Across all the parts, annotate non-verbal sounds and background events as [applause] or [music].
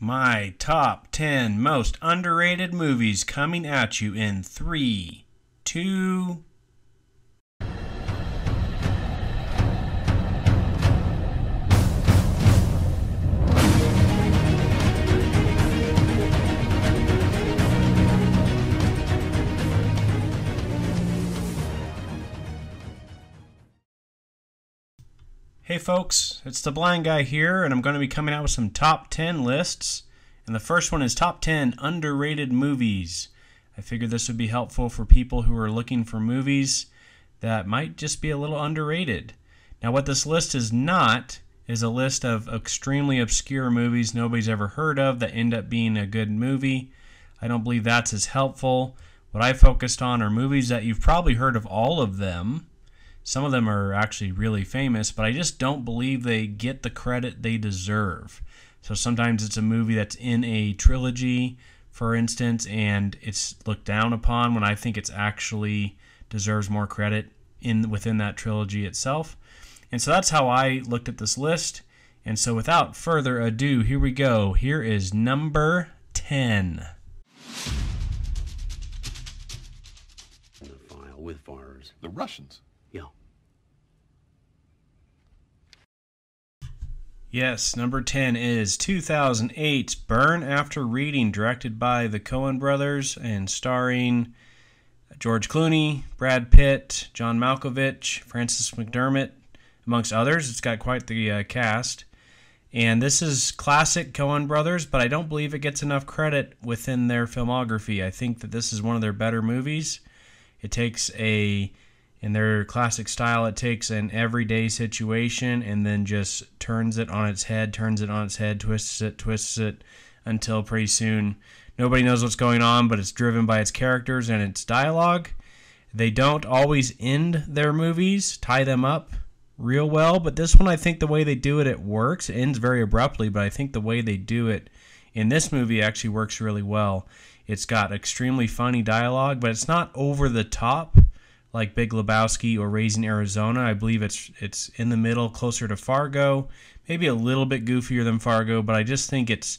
My top 10 most underrated movies coming at you in 3, 2, Hey folks, it's the blind guy here, and I'm going to be coming out with some top 10 lists. And the first one is top 10 underrated movies. I figured this would be helpful for people who are looking for movies that might just be a little underrated. Now, what this list is not is a list of extremely obscure movies nobody's ever heard of that end up being a good movie. I don't believe that's as helpful. What I focused on are movies that you've probably heard of all of them some of them are actually really famous, but I just don't believe they get the credit they deserve. So sometimes it's a movie that's in a trilogy, for instance, and it's looked down upon when I think it's actually deserves more credit in within that trilogy itself. And so that's how I looked at this list. And so without further ado, here we go. Here is number 10. The file with fires. The Russians. Yeah. Yes, number 10 is 2008's Burn After Reading, directed by the Coen brothers and starring George Clooney, Brad Pitt, John Malkovich, Frances McDormand, amongst others. It's got quite the uh, cast. And this is classic Coen brothers, but I don't believe it gets enough credit within their filmography. I think that this is one of their better movies. It takes a in their classic style, it takes an everyday situation and then just turns it on its head, turns it on its head, twists it, twists it until pretty soon nobody knows what's going on, but it's driven by its characters and its dialogue. They don't always end their movies, tie them up real well, but this one, I think the way they do it, it works. It ends very abruptly, but I think the way they do it in this movie actually works really well. It's got extremely funny dialogue, but it's not over the top like Big Lebowski or Raising Arizona. I believe it's it's in the middle, closer to Fargo, maybe a little bit goofier than Fargo, but I just think it's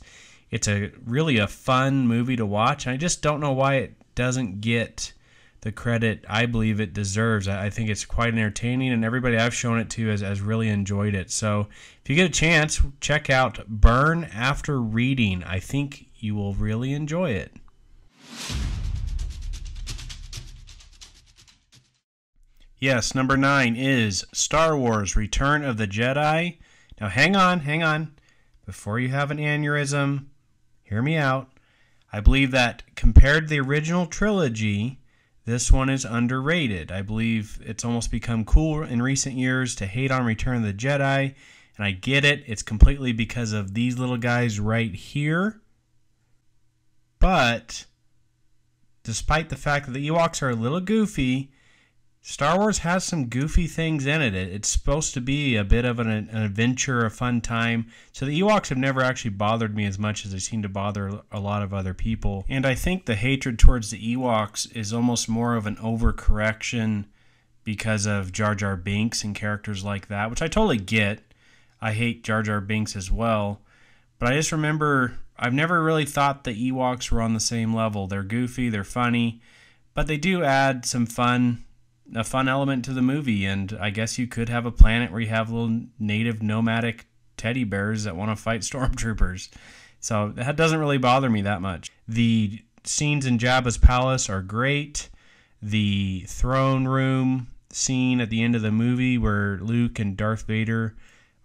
it's a really a fun movie to watch. I just don't know why it doesn't get the credit I believe it deserves. I think it's quite entertaining, and everybody I've shown it to has, has really enjoyed it. So if you get a chance, check out Burn After Reading. I think you will really enjoy it. Yes, number nine is Star Wars Return of the Jedi. Now, hang on, hang on. Before you have an aneurysm, hear me out. I believe that compared to the original trilogy, this one is underrated. I believe it's almost become cool in recent years to hate on Return of the Jedi, and I get it. It's completely because of these little guys right here. But despite the fact that the Ewoks are a little goofy, Star Wars has some goofy things in it. It's supposed to be a bit of an, an, adventure, a fun time. So the Ewoks have never actually bothered me as much as they seem to bother a lot of other people. And I think the hatred towards the Ewoks is almost more of an overcorrection because of Jar Jar Binks and characters like that, which I totally get. I hate Jar Jar Binks as well. But I just remember I've never really thought the Ewoks were on the same level. They're goofy, they're funny, but they do add some fun a fun element to the movie. And I guess you could have a planet where you have little native nomadic teddy bears that want to fight [laughs] stormtroopers. So that doesn't really bother me that much. The scenes in Jabba's palace are great. The throne room scene at the end of the movie where Luke and Darth Vader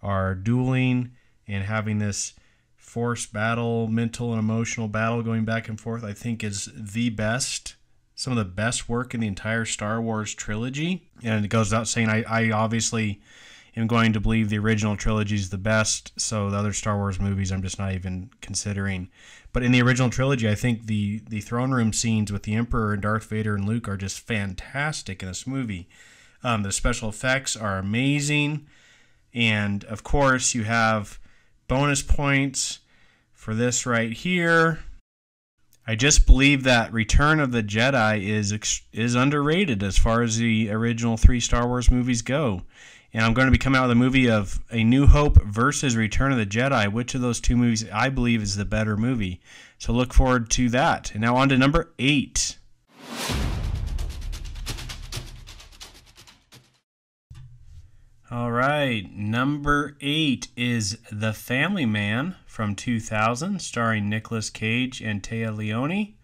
are dueling and having this force battle, mental and emotional battle going back and forth, I think is the best some of the best work in the entire Star Wars trilogy. And it goes without saying, I, I obviously am going to believe the original trilogy is the best. So the other Star Wars movies, I'm just not even considering. But in the original trilogy, I think the the throne room scenes with the Emperor and Darth Vader and Luke are just fantastic in this movie. Um, the special effects are amazing, and of course, you have bonus points for this right here. I just believe that Return of the Jedi is is underrated as far as the original three Star Wars movies go. And I'm going to be coming out with a movie of A New Hope versus Return of the Jedi. Which of those two movies I believe is the better movie? So look forward to that. And now on to number eight. All right, number eight is The Family Man from 2000, starring Nicolas Cage and Téa Leoni,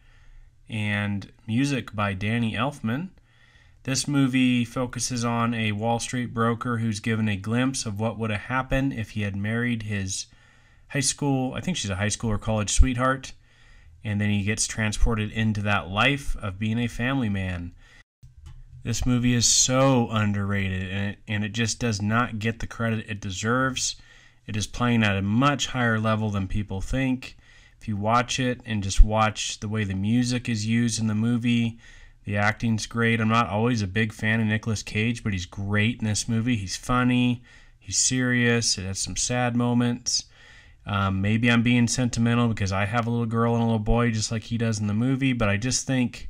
and music by Danny Elfman. This movie focuses on a Wall Street broker who's given a glimpse of what would have happened if he had married his high school, I think she's a high school or college sweetheart, and then he gets transported into that life of being a family man. This movie is so underrated and it, and it just does not get the credit it deserves. It is playing at a much higher level than people think. If you watch it and just watch the way the music is used in the movie, the acting's great. I'm not always a big fan of Nicolas Cage, but he's great in this movie. He's funny, he's serious, it has some sad moments. Um, maybe I'm being sentimental because I have a little girl and a little boy just like he does in the movie, but I just think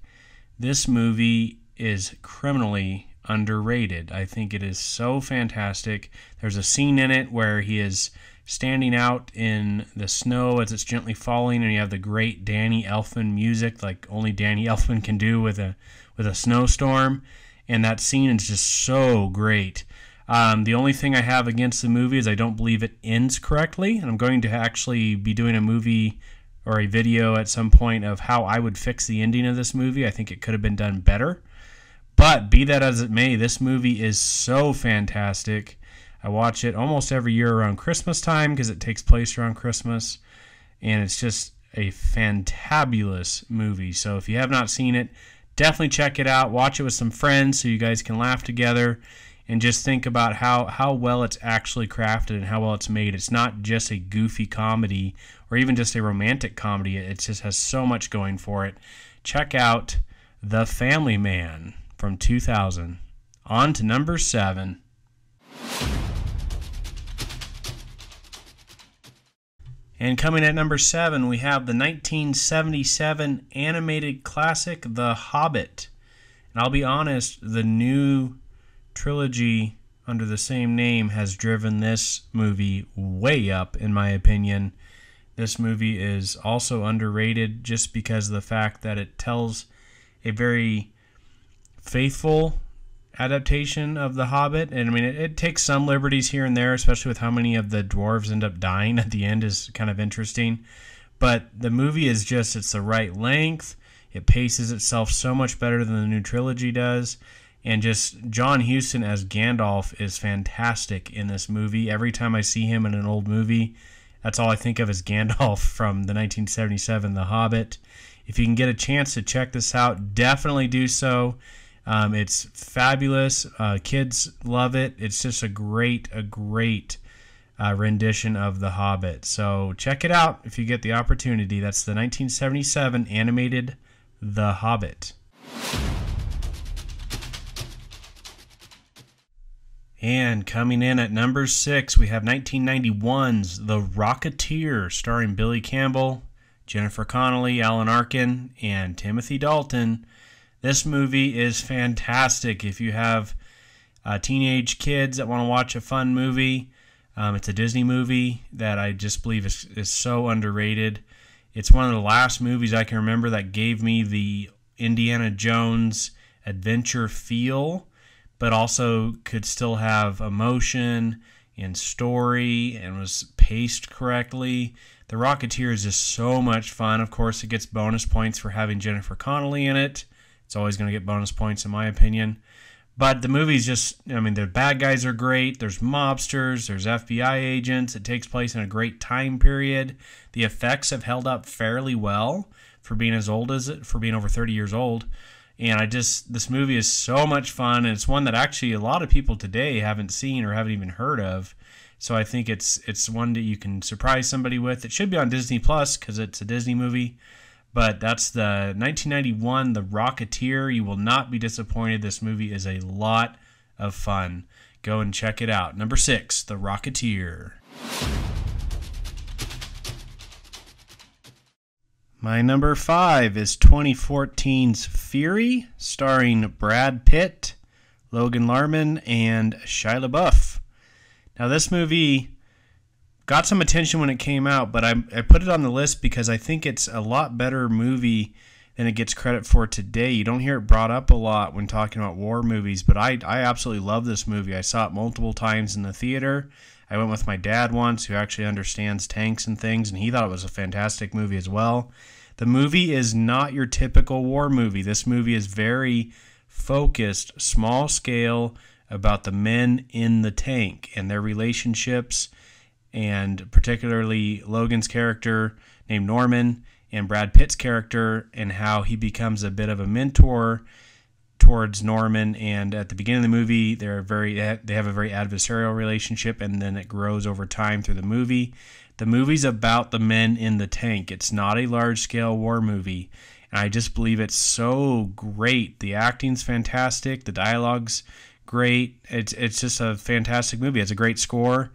this movie is criminally underrated. I think it is so fantastic. There's a scene in it where he is standing out in the snow as it's gently falling, and you have the great Danny Elfman music, like only Danny [laughs] Elfman can do with a with a snowstorm. And that scene is just so great. Um, the only thing I have against the movie is I don't believe it ends correctly, and I'm going to actually be doing a movie or a video at some point of how I would fix the ending of this movie. I think it could have been done better. But be that as it may, this movie is so fantastic. I watch it almost every year around Christmas time because it takes place around Christmas. And it's just a fantabulous movie. So if you have not seen it, definitely check it out. Watch it with some friends so you guys can laugh together and just think about how, how well it's actually crafted and how well it's made. It's not just a goofy comedy or even just a romantic comedy, it just has so much going for it. Check out The Family Man from 2000. On to number seven. And coming at number seven, we have the 1977 animated classic, The Hobbit. And I'll be honest, the new trilogy under the same name has driven this movie way up, in my opinion. This movie is also underrated just because of the fact that it tells a very faithful adaptation of The Hobbit. And I mean, it, it, takes some liberties here and there, especially with how many of the dwarves end up dying at the end, is kind of interesting. But the movie is just, it's the right length. It paces itself so much better than the new trilogy does. And just John Huston as Gandalf is fantastic in this movie. Every time I see him in an old movie, that's all I think of is Gandalf [laughs] from the 1977 The Hobbit. If you can get a chance to check this out, definitely do so. Um, it's fabulous. Uh, kids love it. It's just a great, a great uh, rendition of The Hobbit. So check it out if you get the opportunity. That's the 1977 animated The Hobbit. And coming in at number six, we have 1991's The Rocketeer, starring Billy Campbell, Jennifer Connelly, Alan Arkin, and Timothy Dalton. This movie is fantastic if you have uh, teenage kids that want to watch a fun movie. Um, it's a Disney movie that I just believe is, is so underrated. It's one of the last movies I can remember that gave me the Indiana Jones adventure feel, but also could still have emotion and story and was paced correctly. The Rocketeer is just so much fun. Of course, it gets bonus points for having Jennifer Connelly in it. It's always going to get bonus points, in my opinion. But the movie's just, I mean, the bad guys are great. There's mobsters, there's FBI agents. It takes place in a great time period. The effects have held up fairly well for being as old as it, for being over 30 years old. And I just, this movie is so much fun. And it's one that actually a lot of people today haven't seen or haven't even heard of. So I think it's it's one that you can surprise somebody with. It should be on Disney Plus because it's a Disney movie. But that's the 1991 The Rocketeer. You will not be disappointed. This movie is a lot of fun. Go and check it out. Number six, The Rocketeer. My number five is 2014's Fury, starring Brad Pitt, Logan Lerman, and Shia LaBeouf. Now, this movie got some attention when it came out, but I, I put it on the list because I think it's a lot better movie than it gets credit for today. You don't hear it brought up a lot when talking about war movies, but I, I absolutely love this movie. I saw it multiple times in the theater. I went with my dad once, who actually understands tanks and things, and he thought it was a fantastic movie as well. The movie is not your typical war movie. This movie is very focused, small scale, about the men in the tank and their relationships, and particularly Logan's character named Norman and Brad Pitt's character and how he becomes a bit of a mentor towards Norman. And at the beginning of the movie, they're very they have a very adversarial relationship, and then it grows over time through the movie. The movie's about the men in the tank. It's not a large scale war movie. And I just believe it's so great. The acting's fantastic. The dialogue's great. It's it's just a fantastic movie. It's a great score.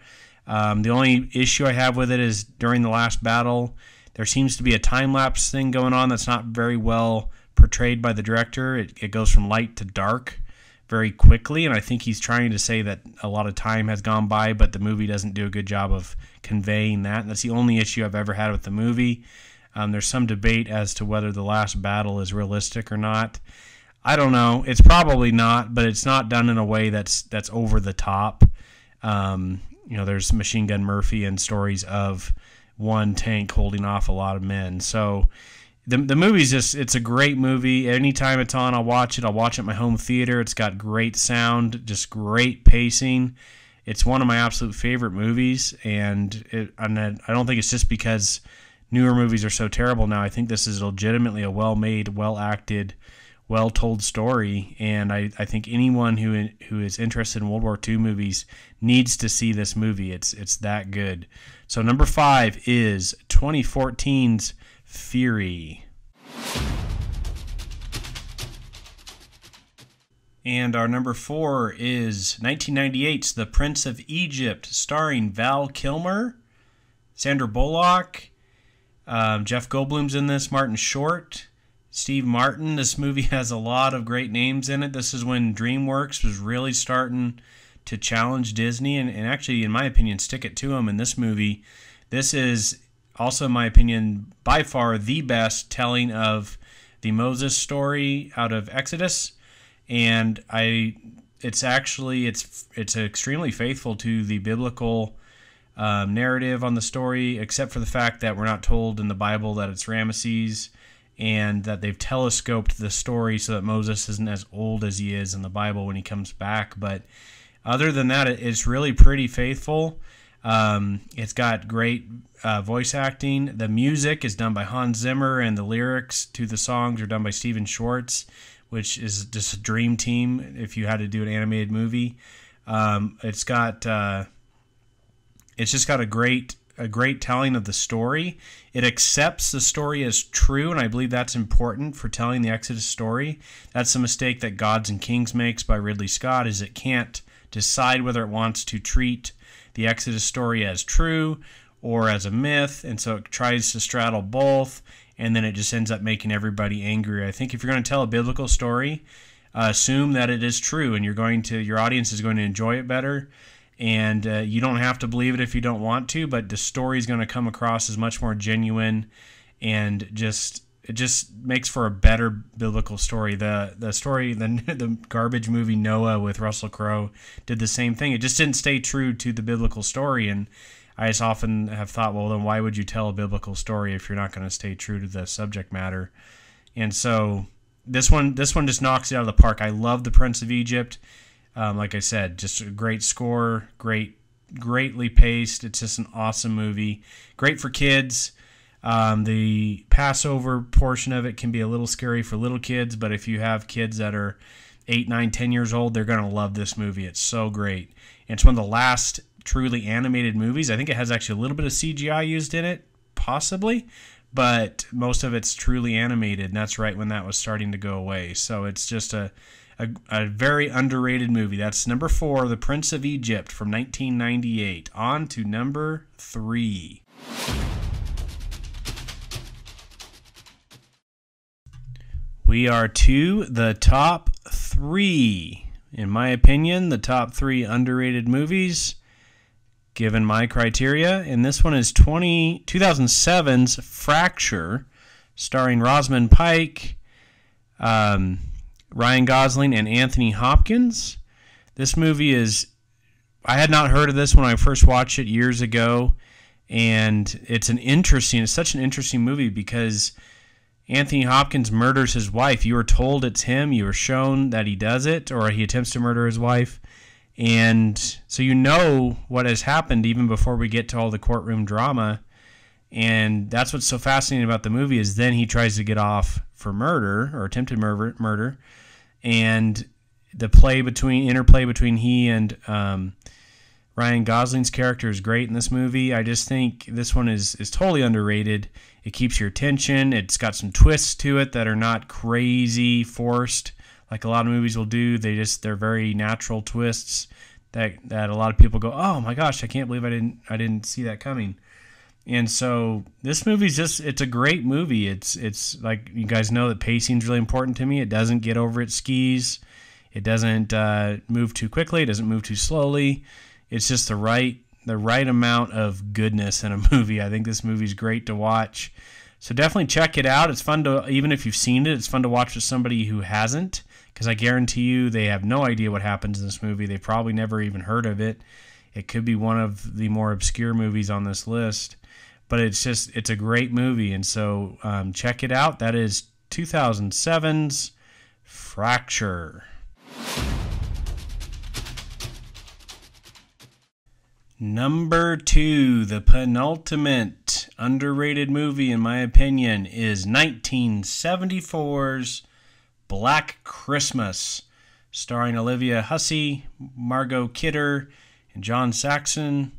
Um, the only issue I have with it is during the last battle, there seems to be a time lapse thing going on that's not very well portrayed by the director. It, it goes from light to dark very quickly, and I think he's trying to say that a lot of time has gone by, but the movie doesn't do a good job of conveying that. And that's the only issue I've ever had with the movie. Um, there's some debate as to whether the last battle is realistic or not. I don't know. It's probably not, but it's not done in a way that's that's over the top. Um, you know, there's Machine Gun Murphy and stories of one tank holding off a lot of men. So the the movie's just it's a great movie. Anytime it's on, I'll watch it. I'll watch it at my home theater. It's got great sound, just great pacing. It's one of my absolute favorite movies, and it, and I don't think it's just because newer movies are so terrible now. I think this is legitimately a well made, well acted, well told story, and I, I think anyone who who is interested in World War II movies needs to see this movie. It's it's that good. So number five is 2014's Fury. And our number four is 1998's The Prince of Egypt, starring Val Kilmer, Sandra Bullock, um, Jeff Goldblum's in this, Martin Short, Steve Martin. This movie [laughs] has a lot of great names in it. This is when DreamWorks was really starting to challenge Disney and, and actually, in my opinion, stick it to them in this movie. This is also, in my opinion, by far the best telling of the Moses story out of Exodus, and I, it's actually it's it's extremely faithful to the biblical um, narrative on the story, except for the fact that we're not told in the Bible that it's Ramesses and that they've telescoped the story so that Moses isn't as old as he is in the Bible when he comes back. But other than that, it's really pretty faithful. Um, it's got great uh, voice acting. The music is done by Hans Zimmer, and the lyrics to the songs are done by Stephen Schwartz, which is just a dream team if you had to do an animated movie. Um, it's got uh, it's just got a great a great telling of the story. It accepts the story as true, and I believe that's important for telling the Exodus story. That's a mistake that Gods and Kings makes by Ridley Scott, is it can't decide whether it wants to treat the Exodus story as true or as a myth, and so it tries to straddle both, and then it just ends up making everybody angry. I think if you're going to tell a biblical story, uh, assume that it is true, and you're going to your audience is going to enjoy it better. And uh, you don't have to believe it if you don't want to, but the story is going to come across as much more genuine and just it just makes for a better biblical story. The the story [laughs] the the garbage movie Noah with Russell Crowe did the same thing. It just didn't stay true to the biblical story and I just often have thought, well, then why would you tell a biblical story if you're not going to stay true to the subject matter? And so this one, this one just knocks it out of the park. I love the Prince of Egypt. Um, like I said, just a great score, great, greatly paced. It's just an awesome movie. Great for kids. Um, the Passover portion of it can be a little scary for little kids, but if you have kids that are eight, nine, ten years old, they're going to love this movie. It's so great. And it's one of the last truly animated movies. I think it has actually a little bit of CGI used in it, possibly, but most of it's truly animated, and that's right when that was starting to go away. So it's just a, a, a very underrated movie. That's number four, The Prince of Egypt from 1998. On to number three. We are to the top three. In my opinion, the top three underrated movies. given my criteria. And this one is 20, 2007's Fracture, starring Rosamund Pike, um, Ryan Gosling, and Anthony Hopkins. This movie is, I had not heard of this when I first watched it years ago. And it's an interesting, it's such an interesting movie because Anthony Hopkins murders his wife. You are told it's him. You are shown that he does it, or he attempts to murder his wife. And so you know what has happened even before we get to all the courtroom drama. And that's what's so fascinating about the movie is then he tries to get off for murder or attempted murder, murder, and the play between interplay between he and um, Ryan Gosling's character is great in this movie. I just think this one is is totally underrated. It keeps your attention. It's got some twists to it that are not crazy forced like a lot of movies will do. They just they're very natural twists that that a lot of people go, "Oh my gosh, I can't believe I didn't I didn't see that coming." And so this movie's just it's a great movie. It's it's like you guys know that pacing's really important to me. It doesn't get over its skis. It doesn't uh, move too quickly. It doesn't move too slowly. It's just the right the right amount of goodness in a [laughs] movie. I think this movie's great to watch. So definitely check it out. It's fun to even if you've seen it, it's fun to watch with somebody who hasn't because I guarantee you they have no idea what happens in this movie. They probably never even heard of it. It could be one of the more obscure movies on this list, but it's just it's a great movie, and so um, check it out. That is 2007's Fracture. Number two, the penultimate underrated movie, in my opinion, is 1974's Black Christmas, starring Olivia Hussey, Margot Kidder, and John Saxon,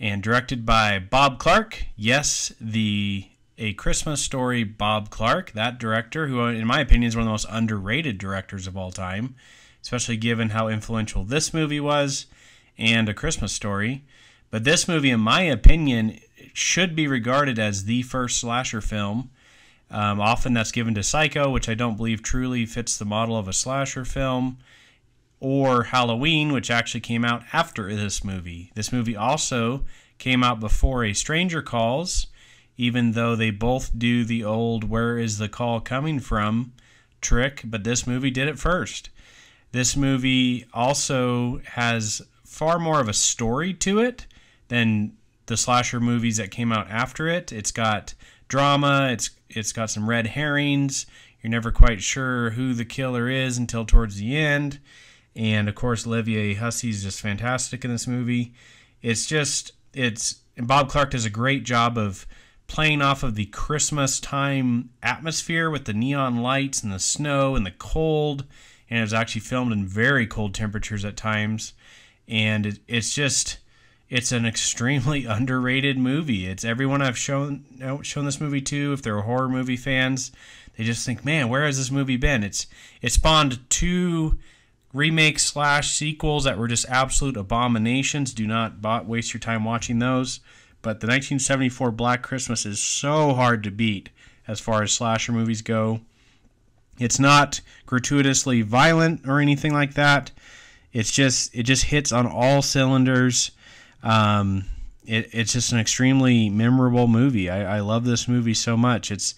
and directed by Bob Clark. Yes, the A Christmas Story Bob Clark, that director, who, in my opinion, is one of the most underrated directors of all time, especially given how influential this movie was and A Christmas Story. But this movie, in my opinion, should be regarded as the first slasher film. Um, often that's given to Psycho, which I don't believe truly fits the model of a slasher film, or Halloween, which actually came out after this movie. This movie also came out before A Stranger Calls, even though they both do the old Where is the Call Coming From trick, but this movie did it first. This movie also has far more of a story to it than the slasher movies that came out after it. It's got drama, it's it's got some red herrings. You're never quite sure who the killer is until towards the end. And of course, Olivia Hussey is just fantastic in this movie. It's just it's Bob Clark does a great job of playing off of the Christmas time atmosphere with the neon lights and the snow and the cold. And it was actually filmed in very cold temperatures at times and it, it's just it's an extremely [laughs] underrated movie. It's everyone I've shown shown this movie to. If they're horror movie fans, they just think, man, where has this movie been? It's it spawned two remakes slash sequels that were just absolute abominations. Do not waste your time watching those. But the 1974 Black Christmas is so hard to beat as far as slasher movies go. It's not gratuitously violent or anything like that. It's just it just hits on all cylinders. Um, it, it's just an extremely memorable movie. I, I, love this movie so much. It's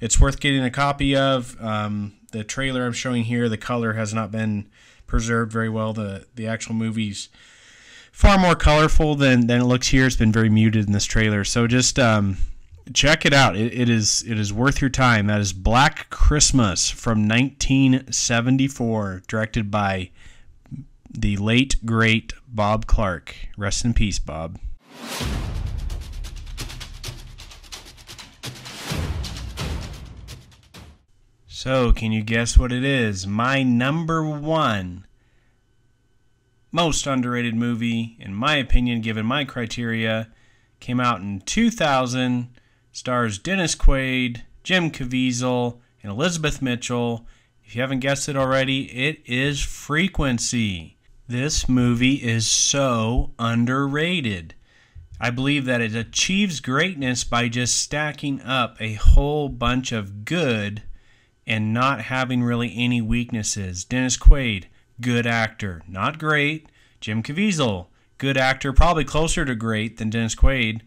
it's worth getting a copy of. Um, the trailer I'm showing here, the color has not been preserved very well. The the actual movie's far more colorful than, than it looks here. It's been very muted in this trailer. So just um, check it out. It, it is it is worth your time. That is Black Christmas from 1974, directed by the late, great Bob Clark. Rest in peace, Bob. So, can you guess what it is? My number one most underrated movie, in my opinion, given my criteria, came out in 2000, stars Dennis Quaid, Jim Caviezel, and Elizabeth Mitchell. If you haven't guessed it already, it is Frequency. This movie is so underrated. I believe that it achieves greatness by just stacking up a whole bunch of good and not having really any weaknesses. Dennis Quaid, good actor, not great. Jim Caviezel, good actor, probably closer to great than Dennis Quaid,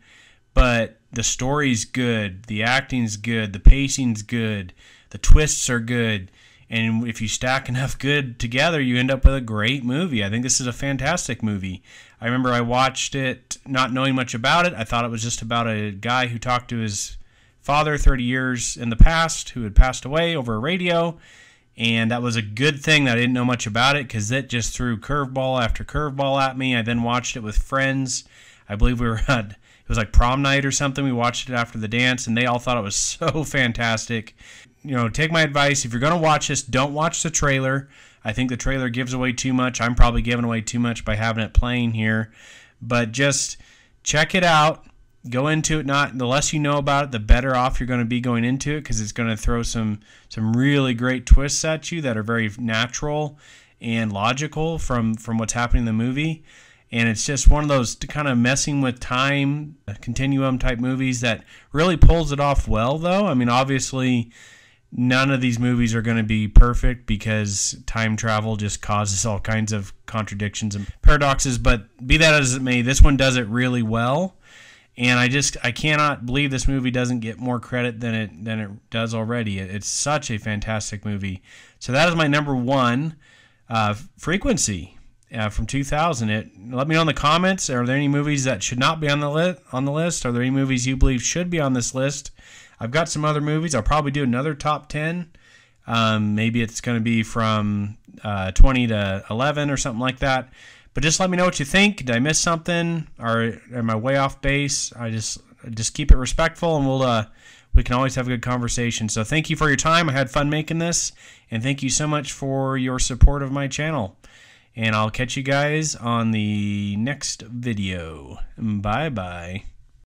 but the story's good, the acting's good, the pacing's good, the twists are good. And if you stack [laughs] enough good together, you end up with a great movie. I think this is a fantastic movie. I remember I watched it not knowing much about it. I thought it was just about a guy who talked to his father 30 years in the past who had passed away over a radio. And that was a good thing that I didn't know much about it because it just threw curveball after curveball at me. I then watched it with friends. I believe we were [laughs] at, it was like prom night or something. We watched it after the dance and they all thought it was [laughs] so fantastic. You know, take my advice. If you're going to watch this, don't watch the trailer. I think the trailer gives away too much. I'm probably giving away too much by having it playing here. But just check it out. Go into it not the less you know about it, the better off you're going to be going into it because it's going to throw some some really great twists at you that are very natural and logical from from what's happening in the movie. And it's just one of those kind of messing with time uh, continuum type movies that really pulls it off well though. I mean obviously none of these movies are going to be perfect because time travel just causes all kinds of contradictions and paradoxes but be that as it may this one does it really well and i just i cannot believe this movie doesn't get more credit than it than it does already it's such a fantastic movie so that is my number one uh, frequency uh, from 2000 it let me know in the comments are there any movies that should not be on the list on the list are there any movies you believe should be on this list I've got some other movies. I'll probably do another top 10. Um, maybe it's going to be from uh, 20 to 11 or something like that. But just let me know what you think. Did I miss something? Or am I way off base? I just just keep it respectful, and we'll uh, we can always have a good conversation. So thank you for your time. I had fun making this, and thank you so much for your support of my channel. And I'll catch you guys on the next video. Bye bye.